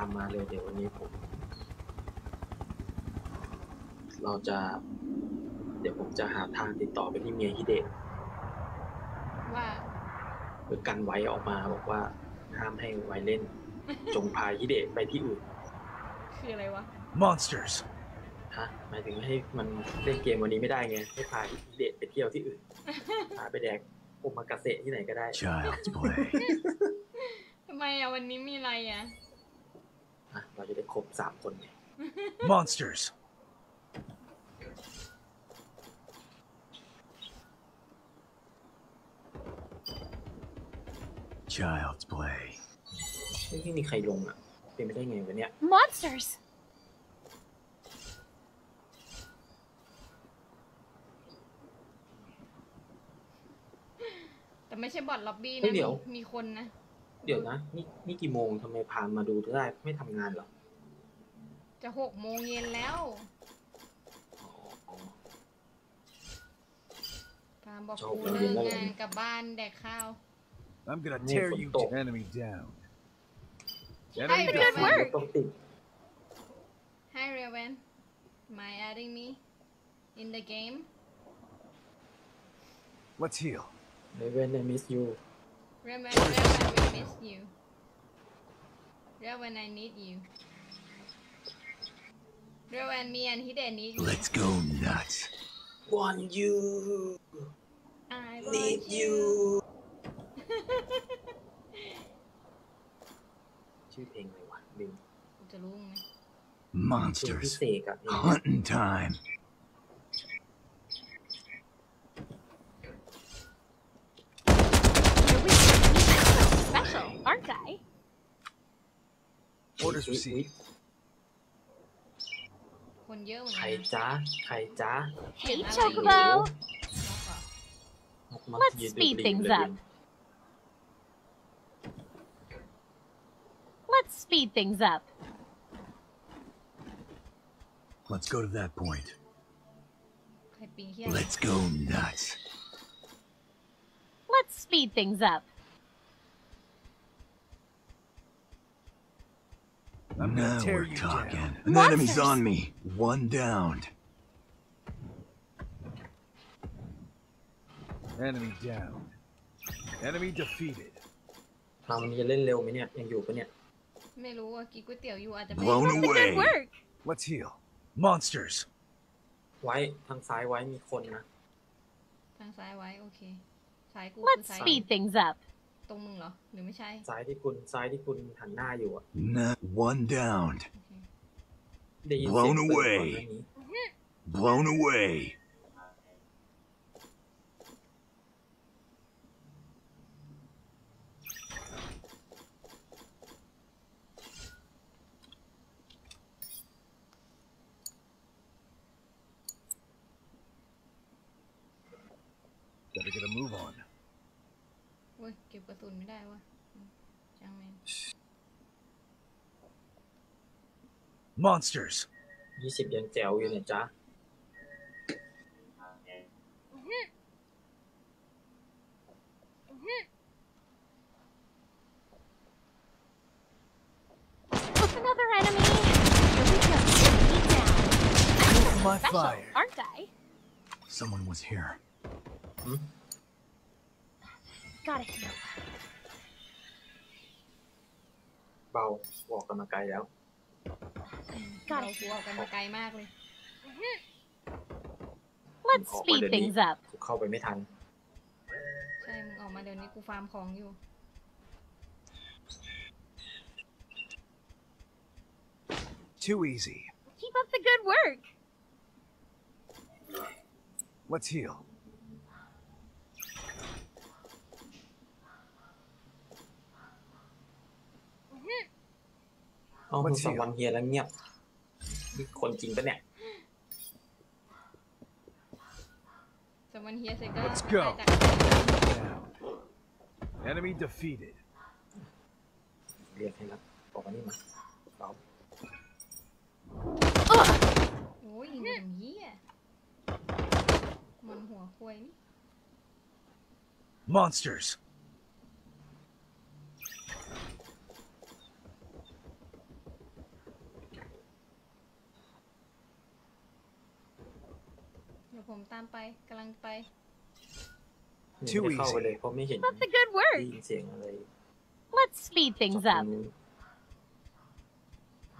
ามมาเลยเดี๋ยววันนี้ผม เราจะ เดี๋ยวผมจะหาทางติดต่อไปที่เมียฮิเดะว่า เพื่อกันไว้ออกมาบอกว่า ห้ามให้ไว้เล่น จงพาฮิเดะไปที่อื่น คืออะไรวะ Monsters! ฮะหมายถึงให้มันเล่นเกมวันนี้ไม่ได้ไงให้พาฮิเดะไปเที่ยวที่อื่น พาไปแดกโอมากาเสะที่ไหนก็ได้ Child's play. ทำไมอะวันนี้มีอะไรอะ อะเราจะได้ครบสามคนไง Monsters! Child's play. ไม่ไม่มีใครลงอะ เป็นไม่ได้ไงวะเนี่ย Monsters! แต่ไม่ใช่บอทล็อบบี้เฮ้นะยเดี๋ยว มีมีคนนะ เดี๋ยวนะ นี่นี่กี่โมงทำไมพามาดูได้ไม่ทำงานเหรอ จะหกโมงเย็นแล้วอ๋ออ๋อพามบอกจะหกูกโมงเลิเย็กนแล้วเหรองานกลับบ้านแดกข้าว I'm gonna Move tear from you top. enemy down. Hey, Enemy good defeated. work. ต้องติด Hi Raven Am I adding me in the game Let's heal. Raven I miss you Raven Raven we miss you Raven I need you Raven me and Hide need you Let's go nuts. want you I need want you ชื่อเพลงอะไรวะลืมกูจะรู้ไหมเพลงพิ Monsters. เศษกับเพลง Hunting time. Orders อุ๊ยอุ๊ย received. คนเยอะเหมือน ใค กั ร นนะ จ้าใครจ้า Hey, Hello. Chocobo! นกเหรอ นกมา Let's ยืน speed ดู things เลย up. Let's speed things up. Let's go to that point. ใครปีนเฮีย Let's go nuts. Let's speed things up. I'm gonna now tear we're you talking. down. An enemy's Monsters. on me. One downed. Enemy down. Enemy defeated. เรามันจะเล่นเร็วไหมเนี่ย ยังอยู่ปะเนี่ย ไม่รู้ว่ากินก๋วยเตี๋ยวอยู่อาจจะไม่ Blown Good away. work. Let's heal. Monsters. ไว้ทางซ้ายไว้มีคนนะ ทางซ้ายไว้โอเคซ้ายกูคือ Let's ซ้าย speed things up. ตรงมึงเหรอ หรือไม่ใช่ ซ้ายที่คุณซ้ายที่คุณหันหน้าอยู่อะ No, one downed. โอเคได้ยินเสียง Blown ปืนก่อน away หน้านี้ Blown away. Gotta get a move on. เว้ยเก็บกระสุนไม่ได้วะอืมช่างแม่ง Monsters. ยี่สิบยังแจ๋วอยู่เนี่ยจ้า With another enemy. Here we go. Get down. I'm My special, fire. aren't I? Someone was here. Gotta heal. เบาบอกกันมาไกลแล้วเรากูออกกันมาไกลมากเลย Let's Oh, speed what did things he- up. กูเข้าไปไม่ทัน ใช่ มึงออกมาเดี๋ยวนี้กูฟาร์มของอยู่ Too easy. Keep up the good work. Let's heal. เอามันสเสี่องยววันเฮียแล้วเงียบนี่คนจริงปะเนี่ยสมันเฮียเสร็จก็ Let's go. ไปจาก Down. Enemy defeated. เรียกให้แล้วบอกว่านี่มาเบาโอ้ยยิงมันเฮียมันหัวควยนี่ Monsters. ผมตามไปกำลังไปยังไม่ได้เข้าไปเลยเพราะไม่เห็น That's a good ได้ work. ยินเสียงอะไร Let's speed things จาก up. ตรงนู้น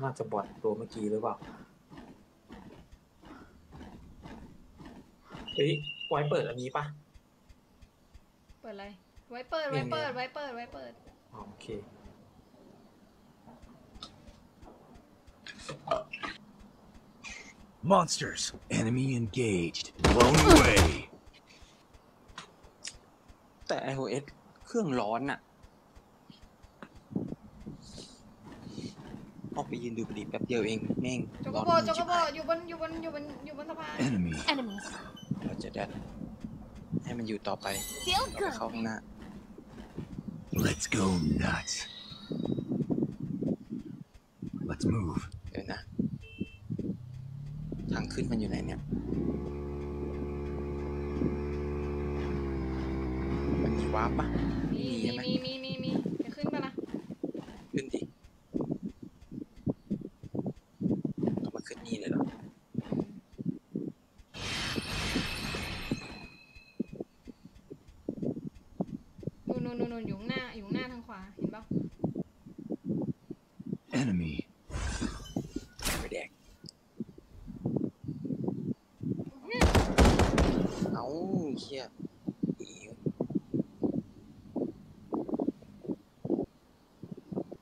น่าจะบอดตัวเมื่อกี้หรือเปล่าเฮ้ยไว้เปิดอันนี้ปะ เปิดอะไร ไว้เปิดเนี่ไว้ยเปิดเนี่ยไว้เปิดไว้เปิด อ๋อโอเค Monsters. Enemy engaged. Blown away. แต่ iOS เครื่องร้อนอะออกไปยืนดูพอดีแป๊บเดียวเองแม่งโจกร้อนโบโจกชิบโบหายอยู่บนอยู่บนอยู่บนอยู่บนสะพาน Enemy. Enemies. เราจะดันให้มันอยู่ต่อไป Feel เราไป good. เข้าข้างหน้า Let's go nuts. Let's move. เดี๋ยวนะ ทาง ขึ้นมันอยู่ไหนเนี่ยมันมีวาร์ปปะมีมีใช่ไหม มี มี มี มีจะขึ้นปะล่ะ ขึ้นดิต้องมาขึ้นนี่เลยเหรอ นู่นนู่นนู่นนู่นอยู่ข้างหน้า อยู่ข้างหน้าทางขวา เห็นปะ Enemy. ไปแดก เอาเชี่ยอี๋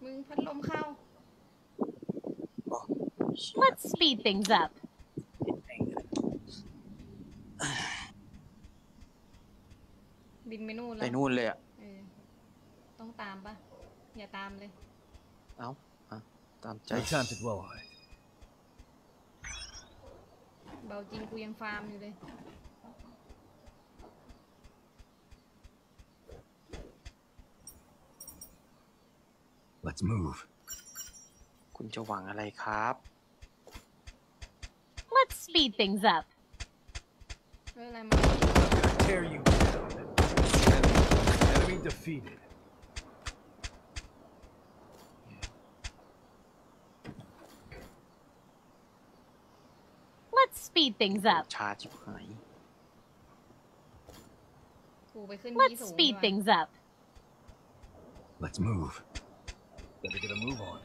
มึงพัดลมเข้า อ๋อเชี่ย Let's speed things up. บินไปนู่นไปแล้วนู่นเลยอะเออต้องตามปะอย่าตามเลย เอาอะตามใจ No time to dwell on it. เบาจริงกูยังฟาร์มอยู่เลย Let's move. คุณจะหวังอะไรครับ Let's speed things up. เรื่องอะไรมา Tear you down. Enemy defeated. Let's speed things up. ชาชิบหายกูไปขึ้นที่ Let's สูง speed ดีกว่า things up. Let's move. Better get a move on.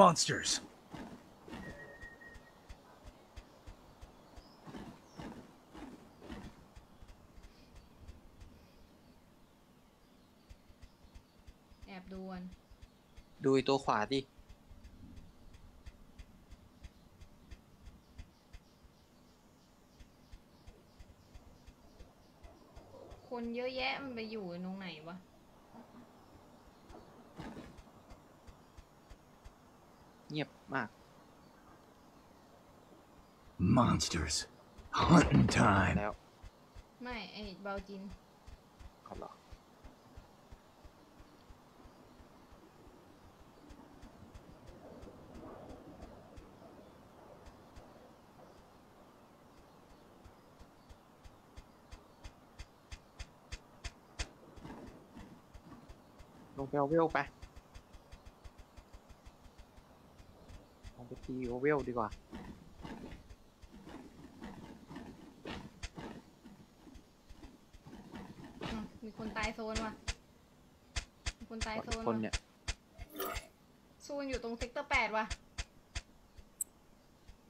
Monsters. แอบดูกันดูไอ้ตัวขวาดิ คนเยอะแยะมันไปอยู่ตรงไหนวะ เงียบมาก Monsters. Hunting ตาย time. แล้วไม่ไอ้เบาจินเขาเหรอลงไปเอาเวลไป ลงไปตีเอาเวลดีกว่า อืมมีคนตายโซนว่ะ มีคนตายโซนคนว่ะเนี่ยสู้กันอยู่ตรง sector แปดว่ะ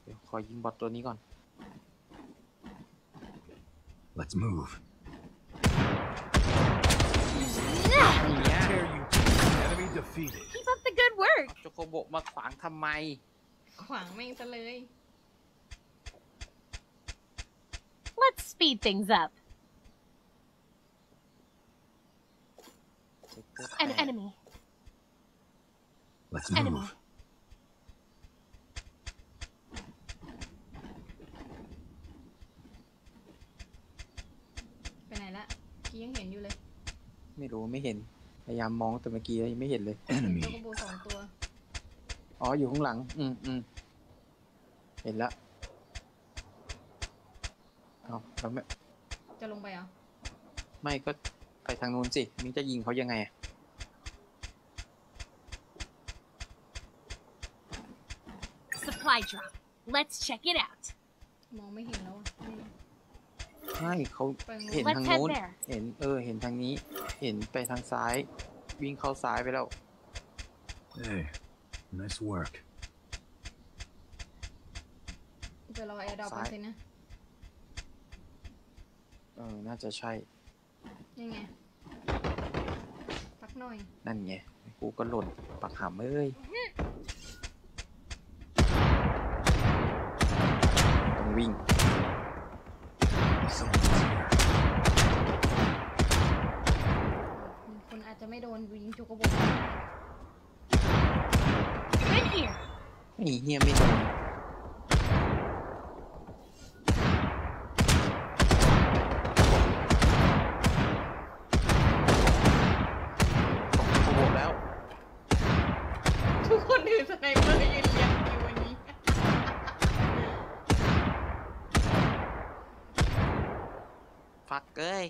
เดี๋ยวขอยิง bot ตัวนี้ก่อน Let's move. อย่างเงี้ย Tear you down. Enemy defeated. Keep up the good work. โจโกโบะมาขวางทำไม ขวางแม่งซะเลย Let's speed things up. เซกเตอร์ An แปด enemy. Let's Enemy. move. ไปไหนละกี้ยังเห็นอยู่เลย ไม่รู้ไม่เห็น พยายามมองแต่เมื่อกี้แล้วยังไม่เห็นเลยเห็นโจ Enemy. กโบสองตัว อ๋อ อยู่ข้างหลัง อืมอืมเห็นละเอาแล้วไม่จะลงไปเหรอ ไม่ก็ไปทางนู้นสิมิงจะยิงเขายังไงอะ Supply drop. Let's check it out. มองไม่เห็นแล้วอะนี่ ใช่เขาไปงูเห็น Let's ทาง head นู้น there. เห็นเออ เห็นทางนี้ เห็นไปทางซ้าย วิ่งเข้าซ้ายไปแล้ว Hey, nice work. จะรอแอร์ดรอปซ้ายสินะ เออ น่าจะใช่ ยังไงสักหน่อย นั่นไง กูก็หล่น ปักหำเอ้ย ต้องวิ่ง Someone's here. มีคนอาจจะไม่โดนยิงจุกกระบอก In here. นี่เฮียไม่โดนของกูบอกแล้ว ทุกคนถือ sniper ยืนเรียงอยู่วันนี้ fuck เอ้ย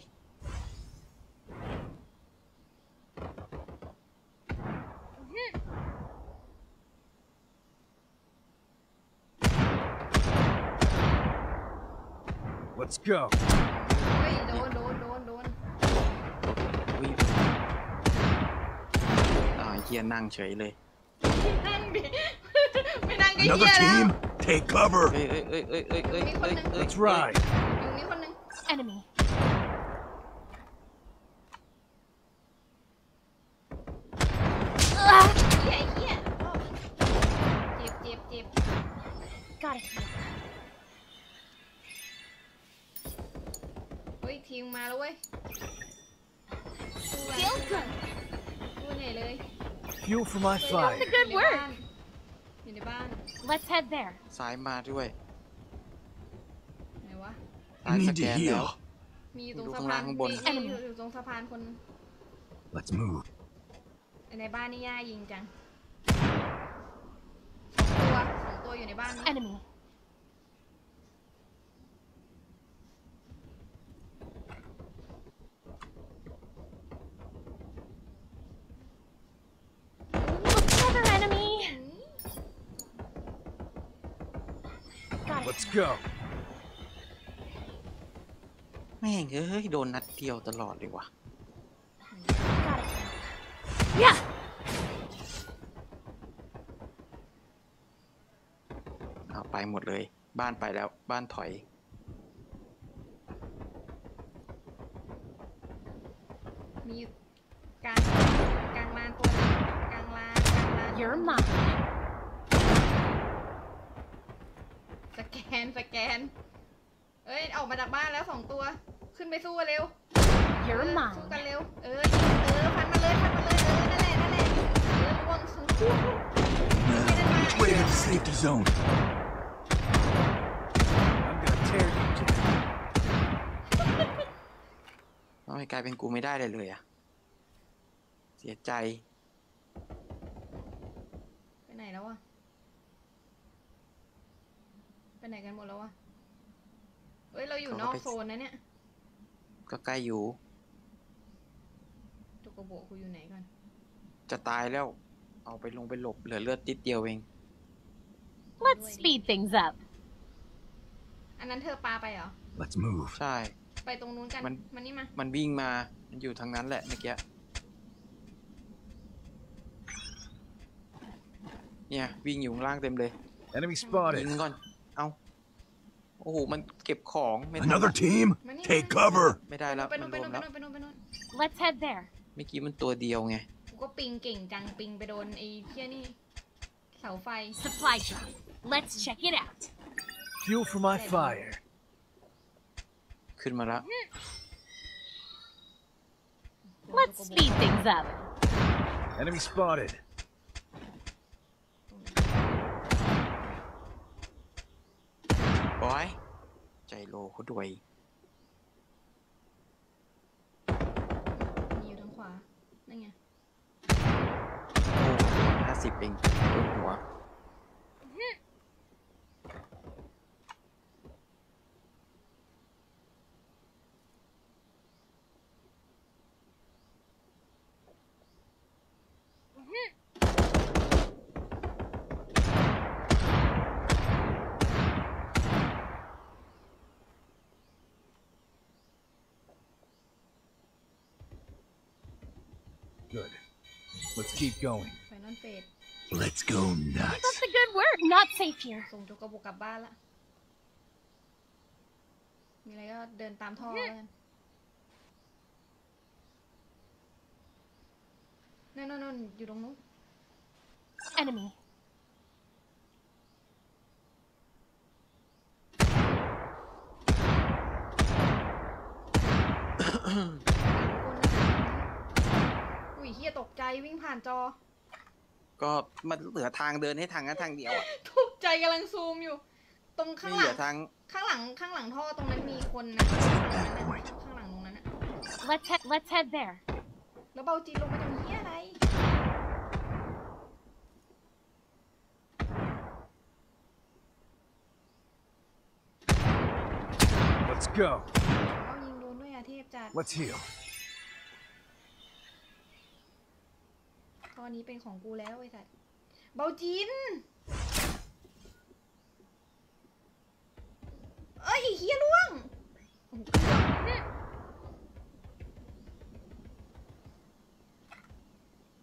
Let's go. เฮ้ยโดนโดนโดนโดนวิ่งอ่าเฮียนั่งเฉยเลย นั่งดิ ไม่นั่งก็ Another เหี้ยแล้ว team, take cover. เอ้ยเอ้ยเอ้ยเอ้ยเอ้ยเอ้ยเอ้ยเอ้ย Let's ride. อยู่นี่คนหนึง Enemy. เหี้ยเหี้ยเจ็บเจ็บเจ็บ Got it. มมาแล้วเว้ยสู้กัน Feel good. สู้ไหนเลย Fuel for my fire. Good อยู่ในบ้า work. นอยู่ในบ้าน Let's head there. ซ้ายมาด้วยไหนวะซ้ายส Need แก to นแล้ว heal. มีอยู่ตรงดูสะข้างพาล่านงข้างบนมีมีอยู่อยู่ตรงสะพานคน Let's move. ในบ้านนี่ย่ายิงจังสองตัวสองตัวอยู่ในบ้านนี้ Enemy. Another enemy. Got it. Let's go. แม่งเอ้ย โดนนัดเดียวตลอดเลยว่ะ Got it. Yeah. เอาไปหมดเลย บ้านไปแล้ว บ้านถอย มีอยู่กลางกลางลานตัวหนึ่งกลางลานกลางลาน You're mine. สแก นสแกน เอ้ยออกมาจากบ้านแล้วสองตัว ขึ้นไปสู้กันเร็ว You're เออ mine. สู้กันเร็ว เออยิงเออฟันมาเลยฟันมาเลยเออนั่นแหละนั่นแหละเออล่วงสูง Which way to the safety zone? I'm gonna tear you down. ทำไมกลายเป็นกูไม่ได้เลยเลยอะเสียใจ ไปไหนแล้วอะ ไปไหนกันหมดแล้วอะเอ้ยเราอยู่เขานก็อกไปโซนนะเนี่ย ก็ใกล้อยู่จุกโกโบะกูอยู่ไหนก่อน จะตายแล้ว เอาไปลงไปหลบเหลือเลือดติดเดียวเอง Let's speed things up. อันนั้นเธอปาไปเหรอ Let's move. ใช่ ไปตรงนู้นกัน มันมันนี่มา มันวิ่งมา มันอยู่ทางนั้นแหละเมื่อกี้ เนี่ย วิ่งอยู่ข้างล่างเต็มเลย Enemy ยิ spotted. งก่อนเอา โอ้โห มันเก็บของไม่ทัน Another team, มานี่ take มา cover. ไม่ได้แล้วไปมันู่นนไปรวนู่มนไปแล้วนู่นไปนู่นไปนู่น Let's head there. เมื่อกี้มันตัวเดียวไง กูก็ปิงเก่งจังปิงไปโดนไอ้เที่ยนี่ เสาไฟ Supply drop. Let's check it out. Fuel for my fire. ขึ้นมาแล้ว Let's speed things up. Enemy spotted. บอย ใจโลเขาด้วย มีอยู่ทางขวา นั่นไงโอ้ห้าสิบเองโดนหัว Good. Let's keep going. Final phase Let's go nuts. That's a good word. Not safe here. ส่งโจกระบุกกลับบ้านละมีอะไรก็เดินตามท่อแล้วกันนั่นนั่นนั่นอยู่ตรงนู้น Enemy. อุ้ย เฮียตกใจวิ่งผ่านจอ ก็มันเหลือทางเดินให้ทางนั้นทางเดียวอะตกใจกำลังซูมอยู่ ตรงข้าไม่งเหหลืลัอง ทางข้างหลังข้างหลังท่อตรงนั้นมีคนนะข้างหลังนั้นน่ะข้างหลังตรงนั้นอะ Let's head. Let's head there. แล้วเบาจีนลงไปตรงเฮียอะไร Let's go. เอายิงโดนด้วยอะเทพจัด Let's heal. อนี้เป็นของกูแล้วไอ้สัตว์เบาจีนเอ้ยเฮียล่วงโอ้โห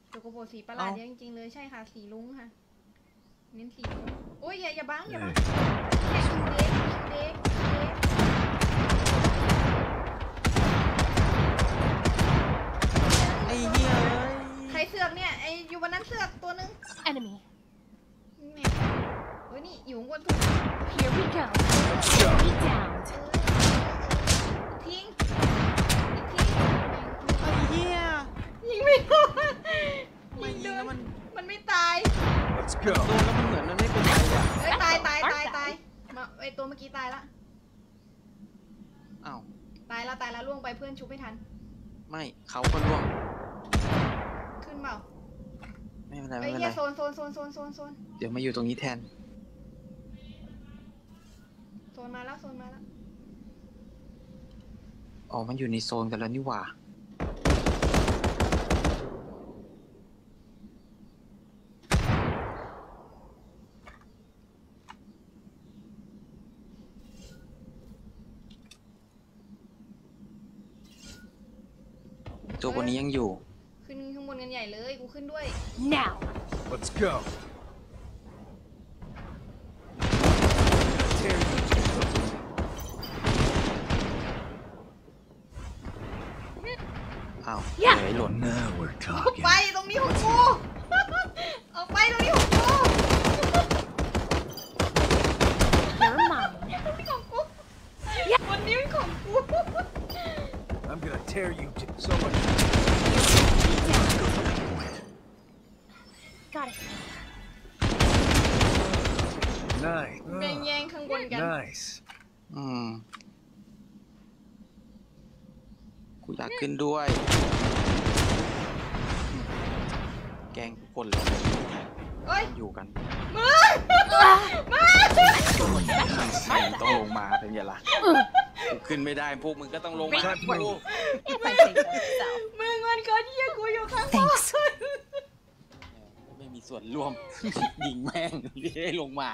โจโกโบสีประหลาดเอ้าเยอะจริงๆเลยใช่ค่ะ สีลุ้งค่ะ เน้นสีลุ้งโอ้ยอย่าอย่าบังอย่าบัง Hey, แค่คิวเด็กคิวเด็กคิวเด็กไอ้เหี้ยใครเสือกเนี่ยไออยู่บนนั้นเสือกตัวนึง Enemy. นี่ไงเฮ้ยนี่อยู่ข้างบนสุด Here we go. Go. Enemy down. ทิ้งอีกทิ้งไอ้เหี้ยยิงไม่โดนไม่ยิงยิโดงแล้วนมันมันไม่ตาย Let's go. โดนแล้วมันเหมือนมันไม่เป็นไรอะเอ้ยตายตายตายตายมาไอตัวเมื่อกี้ตายละ อ้าวตายละตายละล่วงไปเพื่อนชุบไม่ทัน ไม่เขาก็ล่วงขึ้นเปล่า ไม่เป็นไรไอไม่เป็นเหี้ไรยโซนโซนโซนโซนโซนโซนเดี๋ยวมาอยู่ตรงนี้แทน โซนมาแล้วโซนมาแล้วอ๋อ มันอยู่ในโซนกันแล้วนี่หว่า ตัวคนนี้ยังอยู่ขึ้นข้างบน กันใหญ่เลยกูขึ้นด้วย Now. Let's go. Tear you อ้าว Yeah เหยหล่น now we're ออก talking. ไปตรงนี้ของกู ออกไปตรงนี้ของกู You're mine. ตรงนี้ของกูวันนี้เป็นของกู I'm gonna tear you to so much. Got it. Nice. แบ่งแย่งข้างบนกัน Nice. อืม กูอยากขึ้นด้วย แกล้งทุกคนเลยเอ้ย อยู่กันมึงมึงใครต้องลงมาเป็นไงล่ะกูขึ้นไม่ได้พวกมึงก็ต้องลงมา Time to move. If I say so. มึงมันก็เยี่ยกูอยู่ข้างบนไม่มี ส่วนร่วม ยิงแม่งให้ลงมา